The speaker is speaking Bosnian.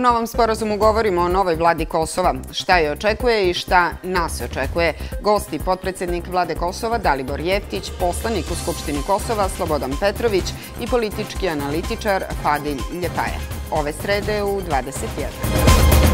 U novom sporazumu govorimo o novoj vladi Kosova. Šta je očekuje i šta nas očekuje? Gosti potpredsjednik vlade Kosova Dalibor Jeftić, poslanik u Skupštini Kosova Slobodan Petrović i politički analitičar Fadil Ljepaja. Ove srede u 21.